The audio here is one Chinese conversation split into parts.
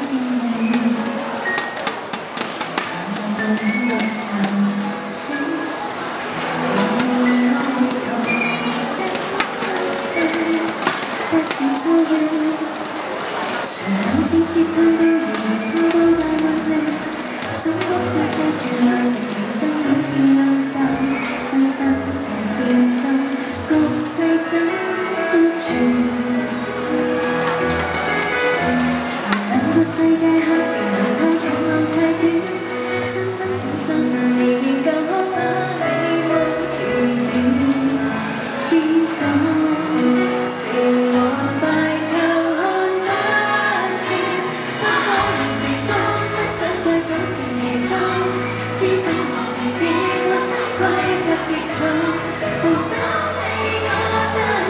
渐远，难过到心酸。回头望，情尽断，不是岁月。从眼战撤退到如今，都太混乱。想苦的这次爱情，如今已变淡。真心也渐淡，局势怎安存？世界向前，行太近路太短，真不敢相信你仍旧看遥远。别等情和爱看不穿，不能情关，不想再感情迷中，只想和你过四季不结束，放手你我的。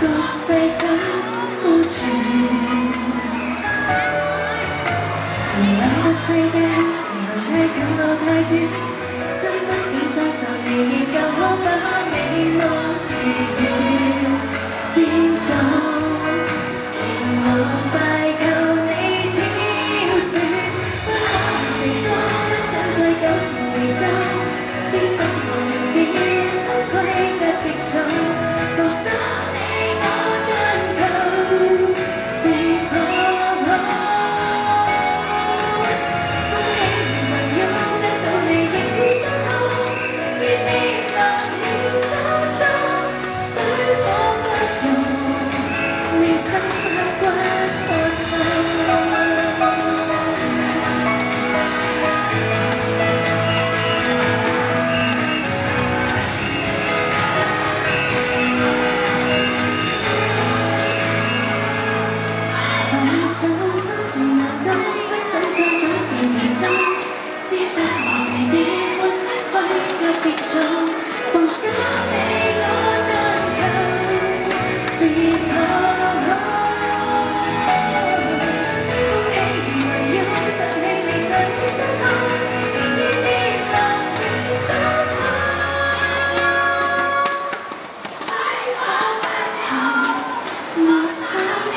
局世怎孤存？无两的世间，前，路太短，路太短，真不愿再受离别旧欢，把美梦如愿变淡。情梦拜求你挑选，不堪寂寞，不想再纠缠离愁，思想我明了，心归不必走。Something 手，心情难挡，不想再感情迷障。只想忘掉，不失去，不跌撞。放手你我难求，别再爱。空气围绕，想起你在我身后。愿别离，手足。水火我想。